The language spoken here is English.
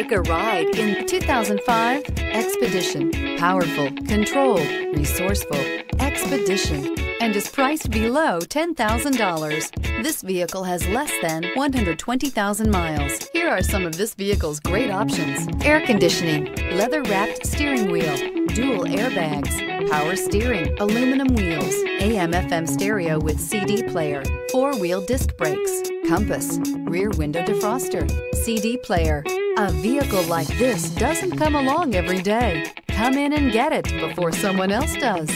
Take a ride in 2005 Expedition. Powerful, controlled, resourceful. Expedition. And is priced below $10,000. This vehicle has less than 120,000 miles. Here are some of this vehicle's great options. Air conditioning, leather wrapped steering wheel, dual airbags, power steering, aluminum wheels, AM FM stereo with CD player, four wheel disc brakes, compass, rear window defroster, CD player. A vehicle like this doesn't come along every day. Come in and get it before someone else does.